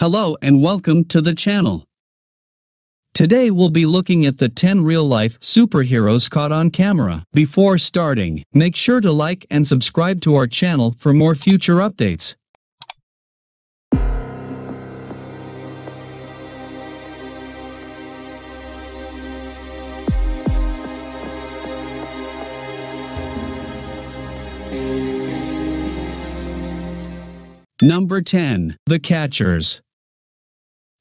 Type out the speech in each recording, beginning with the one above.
Hello and welcome to the channel. Today we'll be looking at the 10 real-life superheroes caught on camera. Before starting, make sure to like and subscribe to our channel for more future updates. Number 10. The Catchers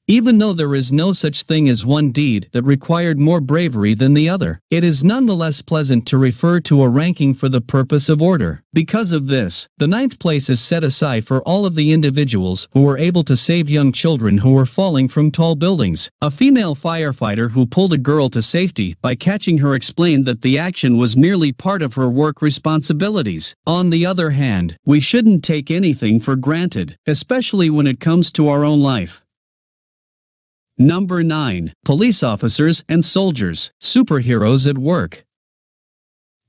even though there is no such thing as one deed that required more bravery than the other, it is nonetheless pleasant to refer to a ranking for the purpose of order. Because of this, the ninth place is set aside for all of the individuals who were able to save young children who were falling from tall buildings. A female firefighter who pulled a girl to safety by catching her explained that the action was merely part of her work responsibilities. On the other hand, we shouldn't take anything for granted, especially when it comes to our own life. Number 9. Police officers and soldiers, superheroes at work.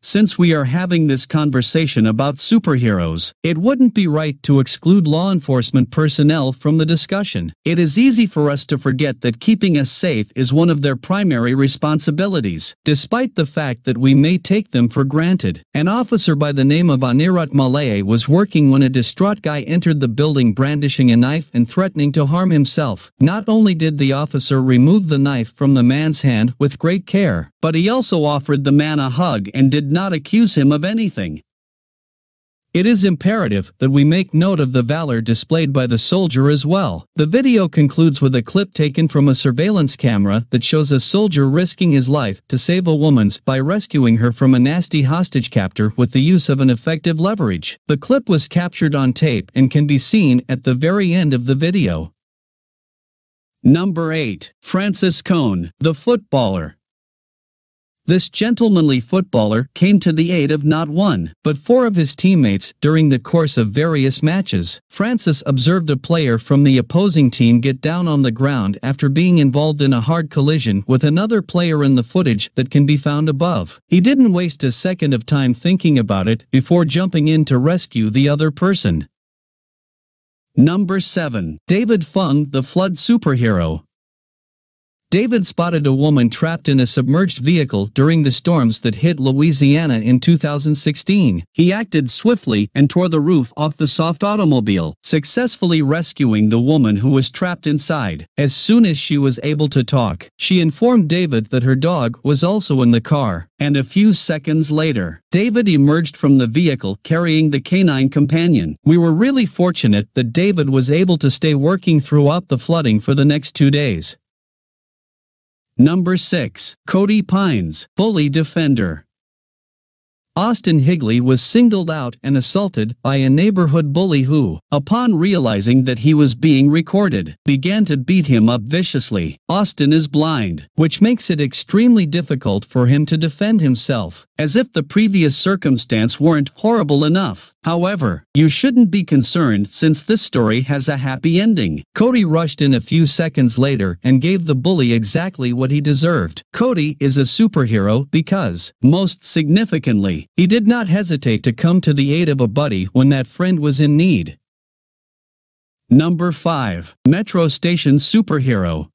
Since we are having this conversation about superheroes, it wouldn't be right to exclude law enforcement personnel from the discussion. It is easy for us to forget that keeping us safe is one of their primary responsibilities, despite the fact that we may take them for granted. An officer by the name of Anirat Malaye was working when a distraught guy entered the building brandishing a knife and threatening to harm himself. Not only did the officer remove the knife from the man's hand with great care, but he also offered the man a hug and did not accuse him of anything. It is imperative that we make note of the valor displayed by the soldier as well. The video concludes with a clip taken from a surveillance camera that shows a soldier risking his life to save a woman's by rescuing her from a nasty hostage captor with the use of an effective leverage. The clip was captured on tape and can be seen at the very end of the video. Number 8. Francis Cone, the footballer. This gentlemanly footballer came to the aid of not one, but four of his teammates during the course of various matches. Francis observed a player from the opposing team get down on the ground after being involved in a hard collision with another player in the footage that can be found above. He didn't waste a second of time thinking about it before jumping in to rescue the other person. Number 7. David Phung the Flood Superhero David spotted a woman trapped in a submerged vehicle during the storms that hit Louisiana in 2016. He acted swiftly and tore the roof off the soft automobile, successfully rescuing the woman who was trapped inside. As soon as she was able to talk, she informed David that her dog was also in the car, and a few seconds later, David emerged from the vehicle carrying the canine companion. We were really fortunate that David was able to stay working throughout the flooding for the next two days. Number 6. Cody Pines, Bully Defender. Austin Higley was singled out and assaulted by a neighborhood bully who, upon realizing that he was being recorded, began to beat him up viciously. Austin is blind, which makes it extremely difficult for him to defend himself, as if the previous circumstance weren't horrible enough. However, you shouldn't be concerned since this story has a happy ending. Cody rushed in a few seconds later and gave the bully exactly what he deserved. Cody is a superhero because, most significantly, he did not hesitate to come to the aid of a buddy when that friend was in need. Number 5. Metro Station Superhero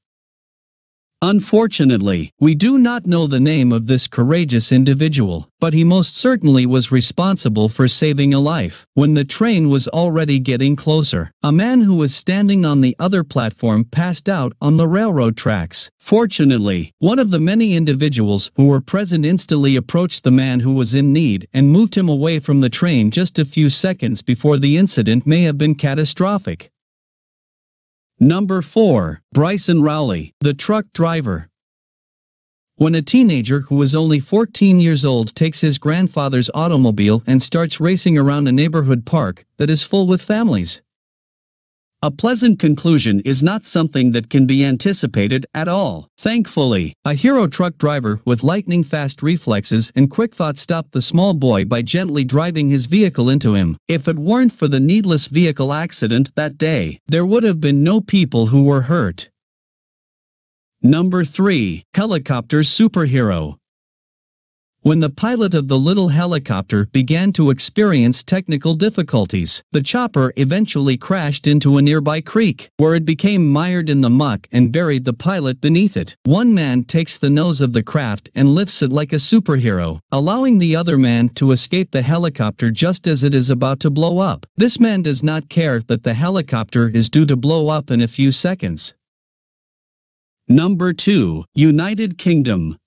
Unfortunately, we do not know the name of this courageous individual, but he most certainly was responsible for saving a life. When the train was already getting closer, a man who was standing on the other platform passed out on the railroad tracks. Fortunately, one of the many individuals who were present instantly approached the man who was in need and moved him away from the train just a few seconds before the incident may have been catastrophic. Number 4. Bryson Rowley, the truck driver. When a teenager who is only 14 years old takes his grandfather's automobile and starts racing around a neighborhood park that is full with families, a pleasant conclusion is not something that can be anticipated at all. Thankfully, a hero truck driver with lightning fast reflexes and quick thought stopped the small boy by gently driving his vehicle into him. If it weren't for the needless vehicle accident that day, there would have been no people who were hurt. Number 3. Helicopter Superhero when the pilot of the little helicopter began to experience technical difficulties. The chopper eventually crashed into a nearby creek, where it became mired in the muck and buried the pilot beneath it. One man takes the nose of the craft and lifts it like a superhero, allowing the other man to escape the helicopter just as it is about to blow up. This man does not care that the helicopter is due to blow up in a few seconds. Number 2. United Kingdom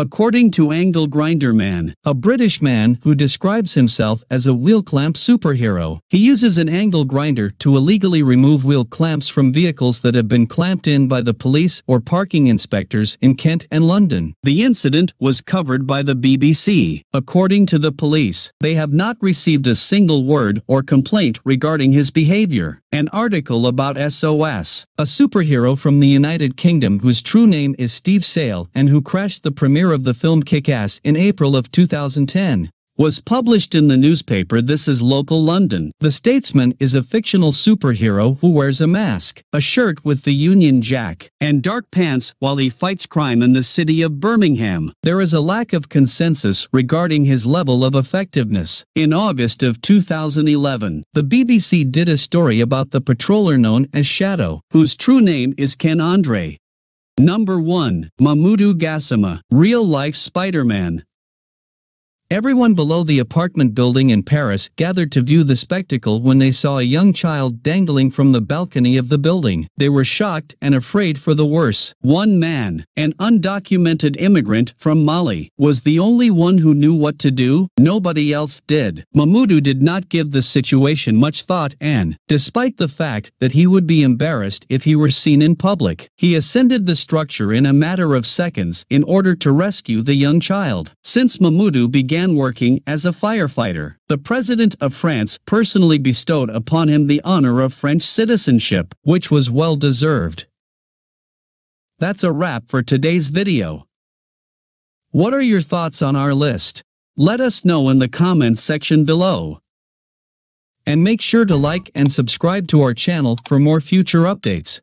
According to Angle Grinder Man, a British man who describes himself as a wheel clamp superhero, he uses an angle grinder to illegally remove wheel clamps from vehicles that have been clamped in by the police or parking inspectors in Kent and London. The incident was covered by the BBC. According to the police, they have not received a single word or complaint regarding his behavior. An article about SOS, a superhero from the United Kingdom whose true name is Steve Sale and who crashed the premiere premiere of the film Kick-Ass in April of 2010 was published in the newspaper This is Local London. The Statesman is a fictional superhero who wears a mask, a shirt with the Union Jack, and dark pants while he fights crime in the city of Birmingham. There is a lack of consensus regarding his level of effectiveness. In August of 2011, the BBC did a story about the patroller known as Shadow, whose true name is Ken Andre. Number 1. Mamoudou Gassama, Real Life Spider-Man Everyone below the apartment building in Paris gathered to view the spectacle when they saw a young child dangling from the balcony of the building. They were shocked and afraid for the worse. One man, an undocumented immigrant from Mali, was the only one who knew what to do. Nobody else did. Mamoudou did not give the situation much thought and, despite the fact that he would be embarrassed if he were seen in public, he ascended the structure in a matter of seconds in order to rescue the young child. Since Mamoudou began began working as a firefighter. The President of France personally bestowed upon him the honor of French citizenship, which was well deserved. That's a wrap for today's video. What are your thoughts on our list? Let us know in the comments section below. And make sure to like and subscribe to our channel for more future updates.